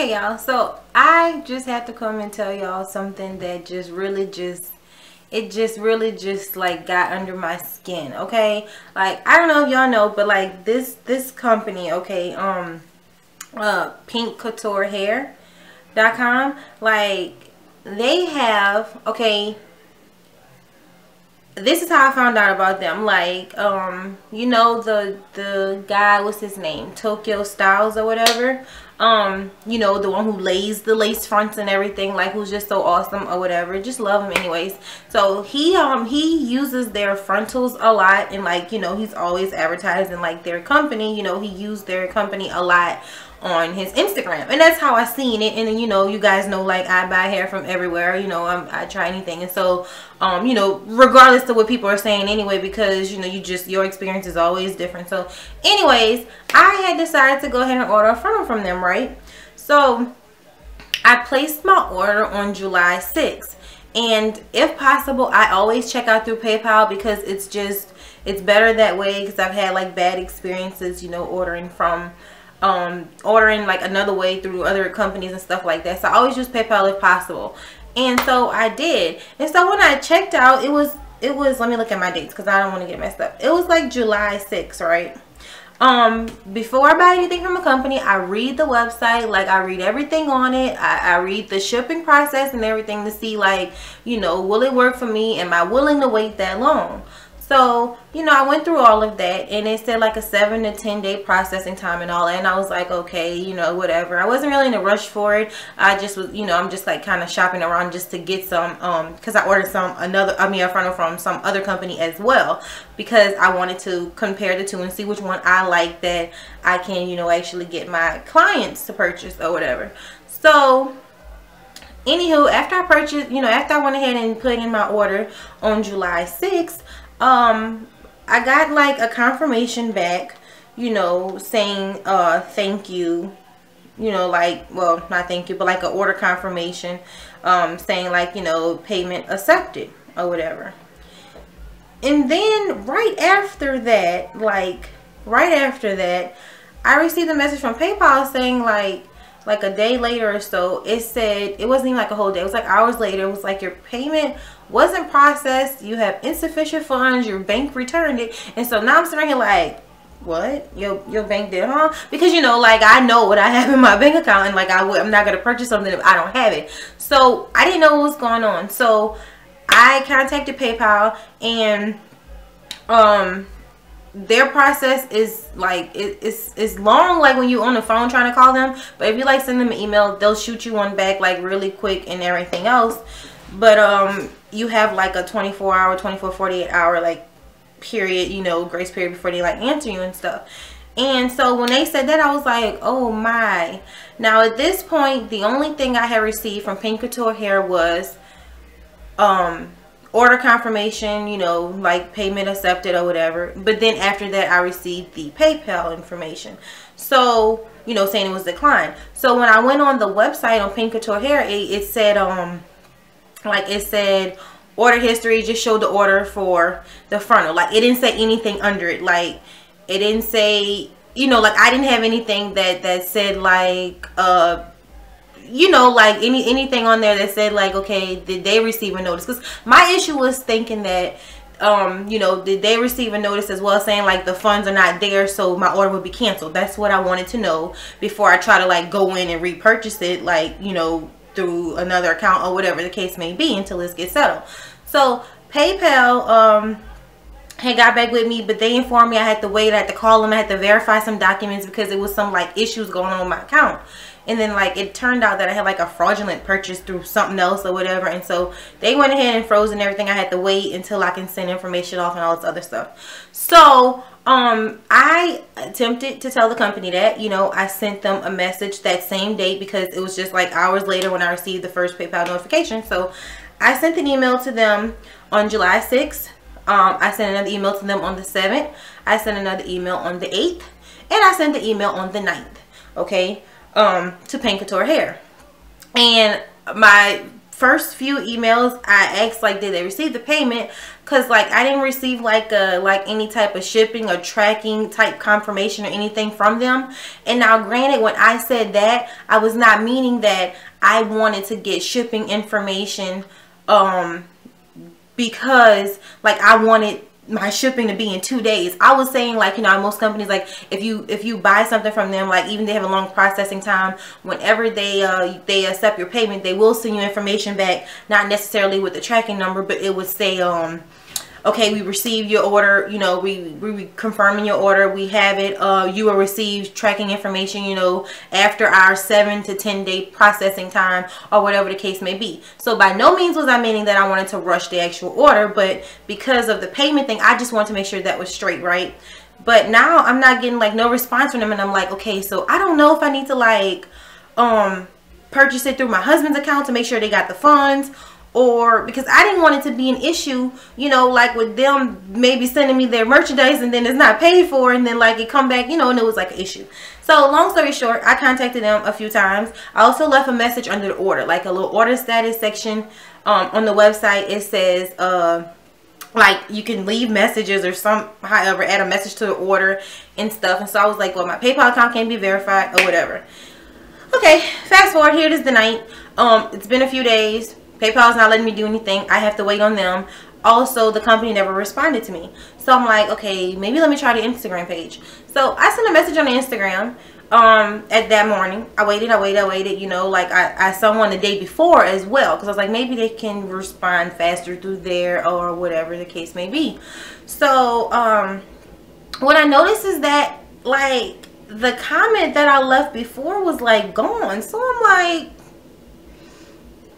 Okay y'all, so I just have to come and tell y'all something that just really just it just really just like got under my skin okay? Like i don't know if y'all know but like this this company okay um uh pink couture hair.com like they have okay this is how I found out about them. Like, um, you know the the guy, what's his name? Tokyo Stylez or whatever. Um, you know, the one who lays the lace fronts and everything, like who's just so awesome or whatever. Just love him anyways. So he um he uses their frontals a lot and like, you know, he's always advertising like their company, you know, he used their company a lot on his Instagram. And that's how I seen it. And you know, you guys know, like, I buy hair from everywhere. You know, I'm, I try anything. And so, um, you know, regardless of what people are saying anyway, because, you know, you just, your experience is always different. So, anyways, I had decided to go ahead and order a frontal from them, right? So, I placed my order on July 6th. And if possible, I always check out through PayPal because it's just, it's better that way because I've had, like, bad experiences, you know, ordering from um, ordering like another way through other companies and stuff like that. So I always use PayPal if possible. And so I did. And so when I checked out, it was, it was, let me look at my dates because I don't want to get messed up. It was like July 6th, right? Um, before I buy anything from a company, I read the website, like I read everything on it. I, I read the shipping process and everything to see like, you know, will it work for me? Am I willing to wait that long? So, you know, I went through all of that and it said like a seven to 10 day processing time and all that. And I was like, okay, you know, whatever. I wasn't really in a rush for it. I just was, you know, I'm just like kind of shopping around just to get some, um, cause I ordered some, another, I mean, a frontal from some other company as well, because I wanted to compare the two and see which one I like that I can, you know, actually get my clients to purchase or whatever. So, anywho, after I purchased, you know, after I went ahead and put in my order on July 6th, um i got like a confirmation back you know saying uh thank you. You know like well not thank you but like an order confirmation um saying like you know payment accepted or whatever. And then right after that like right after that i received a message from paypal saying like like a day later or so it said it wasn't even like a whole day it was like hours later it was like your payment wasn't processed you have insufficient funds your bank returned it and so now i'm sitting here like what? Your your bank did huh? Because you know like i know what i have in my bank account and like i'm not to purchase something if i don't have it. So i didn't know what was going on. So i contacted paypal and um their process is like it, it's it's long like when you on the phone trying to call them. But if you like send them an email they'll shoot you one back like really quick and everything else. But um you have like a 24 hour 24 48 hour like period you know grace period before they like answer you and stuff. And so when they said that i was like oh my. Now at this point the only thing i had received from pink couture hair was um order confirmation, you know, like payment accepted or whatever. But then after that, I received the PayPal information. So, you know, saying it was declined. So when I went on the website on Pink Couture Hair, it, it said, um, like it said, order history just showed the order for the frontal. Like it didn't say anything under it. Like it didn't say, you know, like I didn't have anything that, that said like, uh, you know like any anything on there that said like okay did they receive a notice? Because my issue was thinking that um you know did they receive a notice as well saying like the funds are not there so my order would be canceled? That's what i wanted to know before i try to like go in and repurchase it like you know through another account or whatever the case may be until this gets settled. So paypal um had got back with me but they informed me i had to wait i had to call them i had to verify some documents because it was some like issues going on with my account and then like it turned out that I had like a fraudulent purchase through something else or whatever. And so they went ahead and froze and everything. I had to wait until I can send information off and all this other stuff. So um I attempted to tell the company that you know I sent them a message that same day because it was just like hours later when I received the first PayPal notification. So I sent an email to them on July 6th um, I sent another email to them on the 7th I sent another email on the 8th and I sent the email on the 9th okay um, to Pink Couture hair. And my first few emails I asked like did they receive the payment because like I didn't receive like a like any type of shipping or tracking type confirmation or anything from them and now granted when I said that I was not meaning that I wanted to get shipping information um because like I wanted my shipping to be in two days. I was saying like you know most companies like if you if you buy something from them like even they have a long processing time whenever they uh they accept your payment they will send you information back not necessarily with the tracking number but it would say um okay we received your order you know we we confirming your order we have it uh you will receive tracking information you know after our seven to ten day processing time or whatever the case may be. So by no means was i meaning that i wanted to rush the actual order but because of the payment thing i just wanted to make sure that was straight right? But now i'm not getting like no response from them and i'm like okay so i don't know if i need to like um purchase it through my husband's account to make sure they got the funds or because I didn't want it to be an issue, you know, like with them maybe sending me their merchandise and then it's not paid for and then like it come back, you know, and it was like an issue. So long story short, I contacted them a few times. I also left a message under the order, like a little order status section um, on the website. It says, uh, like you can leave messages or some however add a message to the order and stuff and so I was like well my PayPal account can't be verified or whatever okay fast forward here it is the night um it's been a few days PayPal is not letting me do anything. I have to wait on them. Also, the company never responded to me. So I'm like, okay, maybe let me try the Instagram page. So I sent a message on Instagram um at that morning i waited i waited i waited you know like i i saw one the day before as well because i was like maybe they can respond faster through there or whatever the case may be so um what i noticed is that like the comment that i left before was like gone so i'm like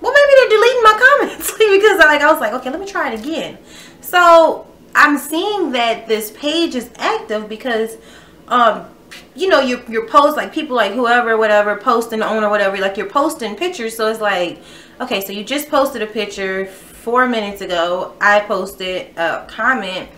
well maybe they're deleting my comments because like I was like okay let me try it again. So I'm seeing that this page is active because um you know your your post like people like whoever whatever posting on or whatever like you're posting pictures so it's like okay so you just posted a picture four minutes ago. I posted a comment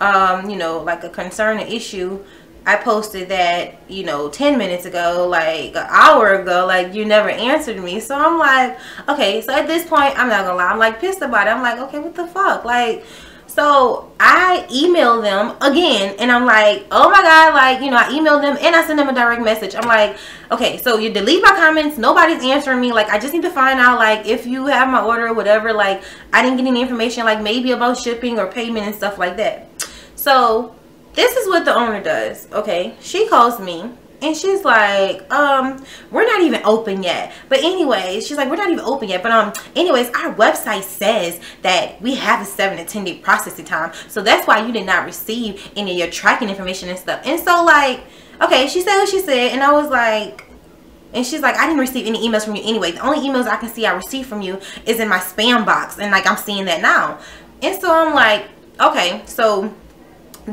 um you know like a concern an issue I posted that, you know, 10 minutes ago, like an hour ago, like you never answered me. So I'm like, okay, so at this point, I'm not gonna lie, I'm like pissed about it. I'm like, okay, what the fuck? Like, so I email them again and I'm like, oh my God, like, you know, I emailed them and I send them a direct message. I'm like, okay, so you delete my comments. Nobody's answering me. Like, I just need to find out, like, if you have my order or whatever, like, I didn't get any information, like maybe about shipping or payment and stuff like that. So this is what the owner does okay she calls me and she's like um we're not even open yet but anyways she's like we're not even open yet but um anyways our website says that we have a seven to ten day processing time so that's why you did not receive any of your tracking information and stuff and so like okay she said what she said and i was like and she's like, I didn't receive any emails from you anyway. The only emails I can see I received from you is in my spam box. And like, I'm seeing that now. And so I'm like, okay, so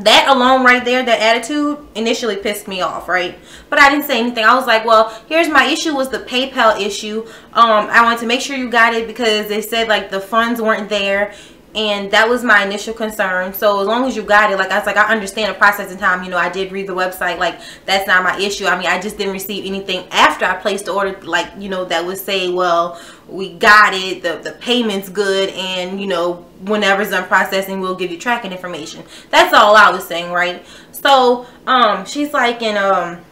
that alone right there that attitude initially pissed me off right? But i didn't say anything. I was like well here's my issue was the paypal issue. Um i wanted to make sure you got it because they said like the funds weren't there and that was my initial concern. So as long as you got it like i was like i understand the processing time. You know i did read the website. Like that's not my issue. I mean i just didn't receive anything after i placed the order like you know that would say well we got it. The the payment's good. And you know whenever's done processing we'll give you tracking information. That's all i was saying right? So um she's like and um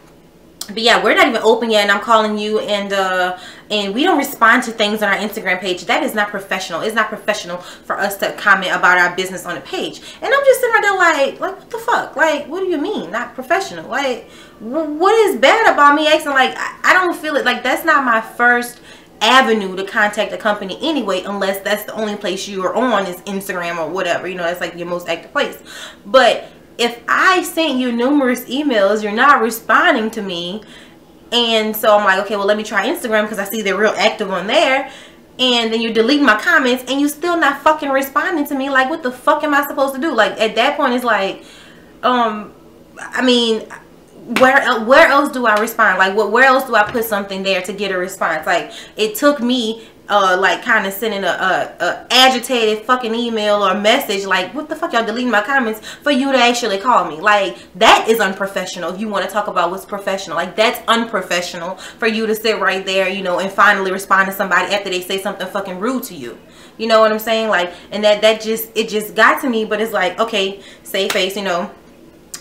but yeah we're not even open yet and i'm calling you and uh and we don't respond to things on our instagram page. That is not professional. It's not professional for us to comment about our business on a page. And i'm just sitting right there like like what the fuck? Like what do you mean? Not professional. Like what is bad about me? Asking like I, I don't feel it. Like that's not my first avenue to contact a company anyway unless that's the only place you are on is instagram or whatever you know that's like your most active place but if I sent you numerous emails, you're not responding to me. And so I'm like, okay, well, let me try Instagram because I see they're real active on there. And then you delete my comments and you still not fucking responding to me. Like, what the fuck am I supposed to do? Like, at that point, it's like, um, I mean, where where else do I respond? Like what where else do I put something there to get a response? Like it took me uh like kind of sending a, a, a, agitated fucking email or message like what the fuck y'all deleting my comments for you to actually call me. Like that is unprofessional if you want to talk about what's professional. Like that's unprofessional for you to sit right there you know and finally respond to somebody after they say something fucking rude to you. You know what i'm saying? Like and that that just it just got to me but it's like okay save face you know.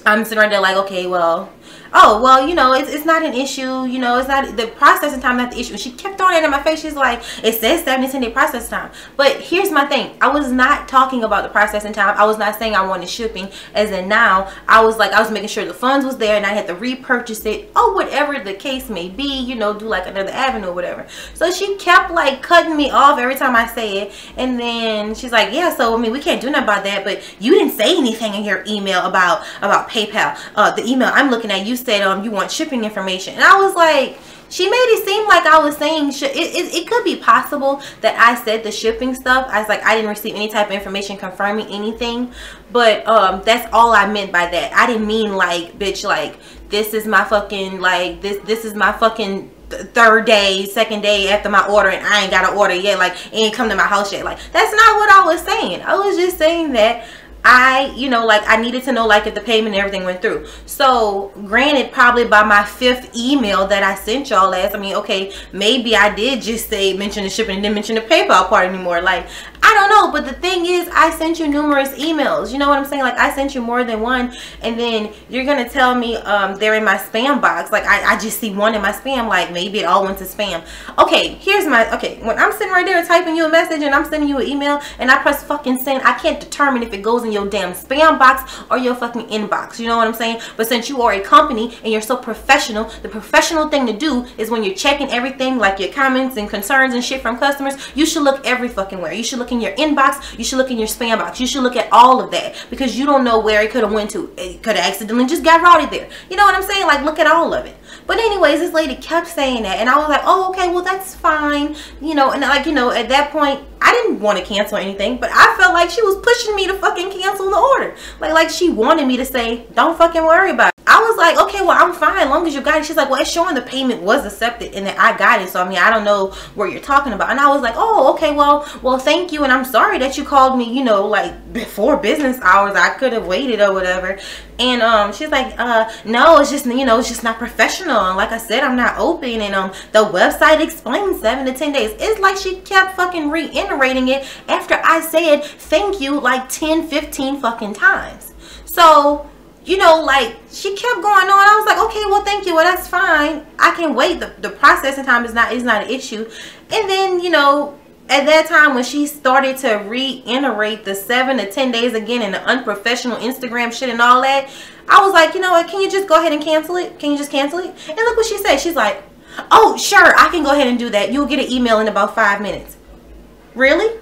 I'm sitting right there like okay well oh well you know it's, it's not an issue you know it's not the processing time not the issue. She kept throwing it in my face. She's like it says 17 day process time. But here's my thing. I was not talking about the processing time. I was not saying i wanted shipping. As in now i was like i was making sure the funds was there and i had to repurchase it. Or whatever the case may be you know do like another avenue or whatever. So she kept like cutting me off every time i say it. And then she's like yeah so i mean we can't do nothing about that. But you didn't say anything in your email about about paypal. Uh the email i'm looking at you said um you want shipping information and i was like she made it seem like I was saying it, it, it, could be possible that I said the shipping stuff. I was like, I didn't receive any type of information confirming anything. But um, that's all I meant by that. I didn't mean like, bitch, like, this is my fucking, like, this, this is my fucking third day, second day after my order and I ain't got an order yet. Like, ain't come to my house yet. Like, that's not what I was saying. I was just saying that I, you know, like I needed to know like if the payment and everything went through. So granted, probably by my fifth email that I sent y'all last, I mean, okay, maybe I did just say mention the shipping and didn't mention the PayPal part anymore. Like, I don't know. But the thing is, I sent you numerous emails. You know what I'm saying? Like I sent you more than one. And then you're going to tell me um, they're in my spam box. Like I, I just see one in my spam. Like maybe it all went to spam. Okay, here's my, okay, when I'm sitting right there typing you a message and I'm sending you an email and I press fucking send, I can't determine if it goes in your damn spam box or your fucking inbox. You know what I'm saying? But since you are a company and you're so professional, the professional thing to do is when you're checking everything like your comments and concerns and shit from customers, you should look every fucking where. You should look in your inbox. You should look in your spam box. You should look at all of that because you don't know where it could have went to. It could have accidentally just got routed there. You know what I'm saying? Like look at all of it. But anyways, this lady kept saying that and I was like, oh, okay, well, that's fine. You know, and like, you know, at that point, I didn't want to cancel anything, but I felt like she was pushing me to fucking cancel the order. Like, like she wanted me to say, don't fucking worry about it. I was like, okay, well, I'm fine. As long as you got it. She's like, well, it's showing the payment was accepted and that I got it. So, I mean, I don't know what you're talking about. And I was like, oh, okay, well, well, thank you. And I'm sorry that you called me, you know, like before business hours. I could have waited or whatever. And um, she's like, uh, no, it's just, you know, it's just not professional. And like I said, I'm not open. And um, the website explains seven to 10 days. It's like she kept fucking reiterating it after I said thank you like 10, 15 fucking times. So, you know, like she kept going on. I was like, okay, well, thank you. Well, that's fine. I can wait. The, the processing time is not is not an issue. And then, you know, at that time when she started to reiterate the seven to ten days again and the unprofessional Instagram shit and all that, I was like, you know what? Can you just go ahead and cancel it? Can you just cancel it? And look what she said. She's like, oh, sure, I can go ahead and do that. You'll get an email in about five minutes. Really?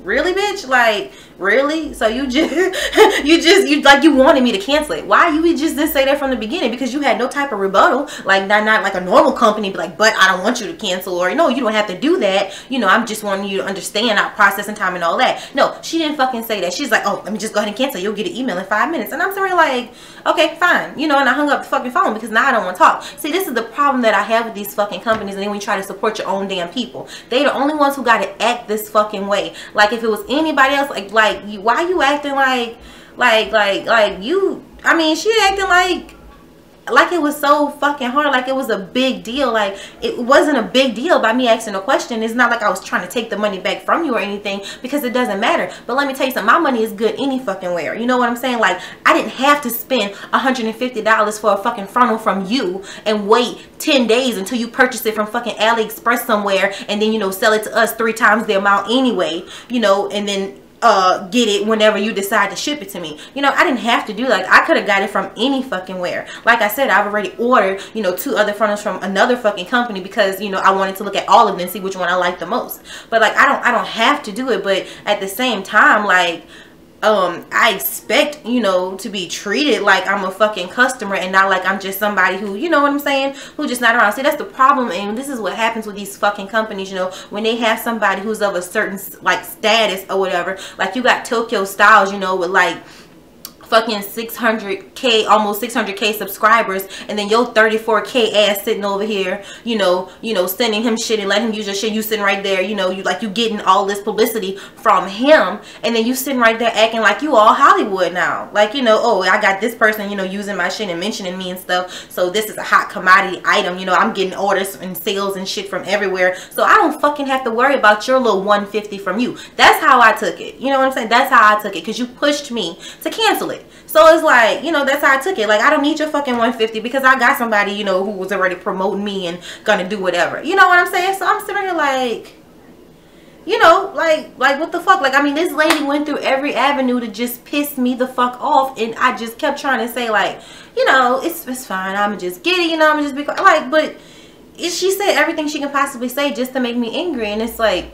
Really, bitch? Like, really? So you just you just you like you wanted me to cancel it. Why you just didn't say that from the beginning? Because you had no type of rebuttal like not not like a normal company be like but i don't want you to cancel or no you don't have to do that. You know i'm just wanting you to understand our processing time and all that. No she didn't fucking say that. She's like oh let me just go ahead and cancel. You'll get an email in five minutes. And i'm sorry like okay fine. You know and i hung up the fucking phone because now i don't want to talk. See this is the problem that i have with these fucking companies and then we try to support your own damn people. They the only ones who got to act this fucking way. Like if it was anybody else like like like you why you acting like like like like you I mean she acting like like it was so fucking hard like it was a big deal like it wasn't a big deal by me asking a question. It's not like i was trying to take the money back from you or anything because it doesn't matter. But let me tell you something my money is good any fucking where. You know what i'm saying? Like i didn't have to spend 150 dollars for a fucking frontal from you and wait 10 days until you purchase it from fucking aliexpress somewhere and then you know sell it to us three times the amount anyway you know and then uh get it whenever you decide to ship it to me. You know i didn't have to do like i could have got it from any fucking where. Like i said i've already ordered you know two other frontals from another fucking company because you know i wanted to look at all of them see which one i like the most. But like i don't i don't have to do it. But at the same time like um i expect you know to be treated like i'm a fucking customer and not like i'm just somebody who you know what i'm saying who just not around. See that's the problem and this is what happens with these fucking companies you know when they have somebody who's of a certain like status or whatever. Like you got tokyo stylez you know with like fucking 600k almost 600k subscribers and then your 34k ass sitting over here you know you know sending him shit and letting him use your shit. You sitting right there you know you like you getting all this publicity from him and then you sitting right there acting like you all hollywood now. Like you know oh i got this person you know using my shit and mentioning me and stuff. So this is a hot commodity item you know i'm getting orders and sales and shit from everywhere. So i don't fucking have to worry about your little 150 from you. That's how i took it. You know what i'm saying? That's how i took it because you pushed me to cancel it so it's like, you know, that's how I took it. Like, I don't need your fucking 150 because I got somebody, you know, who was already promoting me and gonna do whatever. You know what I'm saying? So I'm sitting here like, you know, like, like what the fuck? Like, I mean, this lady went through every avenue to just piss me the fuck off. And I just kept trying to say like, you know, it's, it's fine. I'm just it, you know, I'm just be like, but she said everything she can possibly say just to make me angry. And it's like,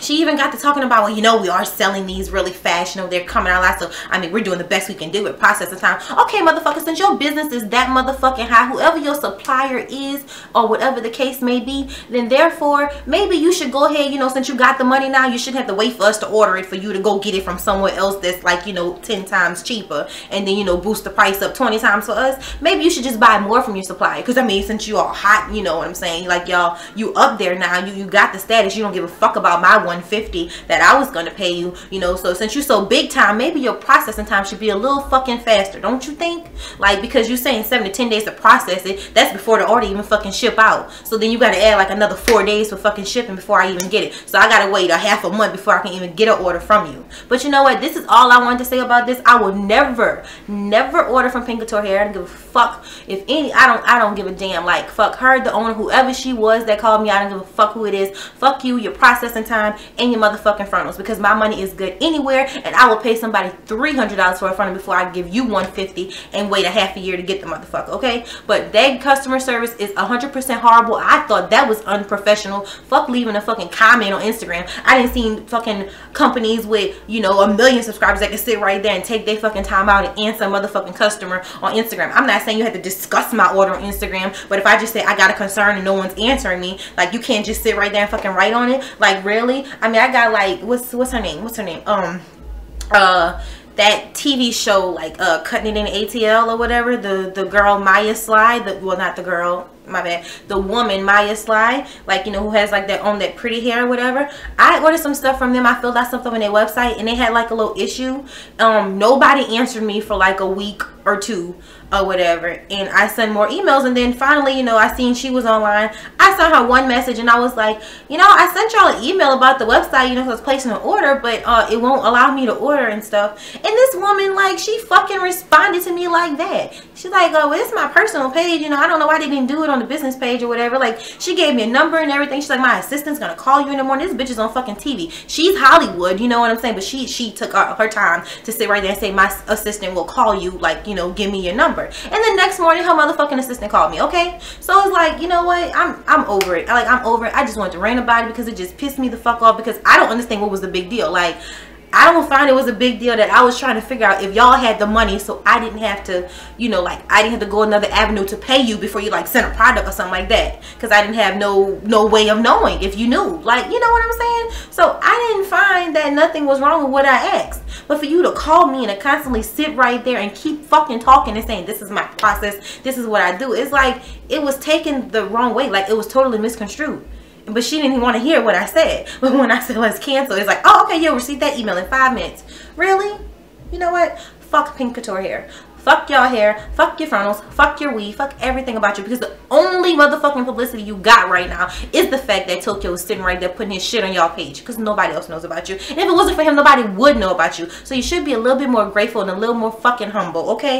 she even got to talking about well you know we are selling these really fast you know they're coming out last so i mean we're doing the best we can do with process processing time. Okay motherfucker since your business is that motherfucking high whoever your supplier is or whatever the case may be then therefore maybe you should go ahead you know since you got the money now you shouldn't have to wait for us to order it for you to go get it from somewhere else that's like you know 10 times cheaper and then you know boost the price up 20 times for us. Maybe you should just buy more from your supplier because i mean since you are hot you know what i'm saying like y'all you up there now you you got the status you don't give a fuck about my 150 that I was going to pay you, you know. So since you're so big time, maybe your processing time should be a little fucking faster, don't you think? Like because you're saying 7 to 10 days to process it, that's before the order even fucking ship out. So then you got to add like another 4 days for fucking shipping before I even get it. So I got to wait a half a month before I can even get an order from you. But you know what? This is all I wanted to say about this. I will never, never order from Pink Couture Hair. I don't give a fuck if any, I don't, I don't give a damn. Like fuck her, the owner, whoever she was that called me. I don't give a fuck who it is. Fuck you, your processing time, and your motherfucking frontals because my money is good anywhere and I will pay somebody $300 for a frontal before I give you 150 and wait a half a year to get the motherfucker, okay? But that customer service is 100% horrible. I thought that was unprofessional. Fuck leaving a fucking comment on Instagram. I didn't see fucking companies with, you know, a million subscribers that can sit right there and take their fucking time out and answer a motherfucking customer on Instagram. I'm not saying you have to discuss my order on Instagram, but if I just say I got a concern and no one's answering me, like you can't just sit right there and fucking write on it. Like really? I mean, I got like what's what's her name? What's her name? Um, uh, that TV show like uh cutting it in ATL or whatever. The the girl Maya Sly. The well, not the girl my bad the woman maya sly like you know who has like that on that pretty hair or whatever. I ordered some stuff from them. I filled out something on their website and they had like a little issue. Um nobody answered me for like a week or two or whatever and I sent more emails and then finally you know I seen she was online. I sent her one message and I was like you know I sent y'all an email about the website you know I was placing an order but uh, it won't allow me to order and stuff. And this woman like she fucking responded to me like that she's like oh well, it's my personal page you know I don't know why they didn't do it on the business page or whatever. Like she gave me a number and everything. She's like my assistant's gonna call you in the morning. This bitch is on fucking TV she's Hollywood you know what I'm saying? But she she took her time to sit right there and say my assistant will call you like you know give me your number. And the next morning her motherfucking assistant called me okay? So it's like you know what? I'm i'm over it. Like i'm over it. I just wanted to rain about it because it just pissed me the fuck off because i don't understand what was the big deal. Like I don't find it was a big deal that I was trying to figure out if y'all had the money so I didn't have to, you know, like I didn't have to go another avenue to pay you before you like sent a product or something like that because I didn't have no no way of knowing if you knew. Like, you know what I'm saying? So I didn't find that nothing was wrong with what I asked. But for you to call me and to constantly sit right there and keep fucking talking and saying this is my process, this is what I do. It's like it was taken the wrong way. Like it was totally misconstrued but she didn't even want to hear what I said. But when I said let's cancel, it's like, oh, okay, you'll receive that email in five minutes. Really? You know what? Fuck Pink Couture hair. Fuck y'all hair. Fuck your frontals. Fuck your weave. Fuck everything about you. Because the only motherfucking publicity you got right now is the fact that Tokyo is sitting right there putting his shit on y'all page. Because nobody else knows about you. And if it wasn't for him, nobody would know about you. So you should be a little bit more grateful and a little more fucking humble, okay?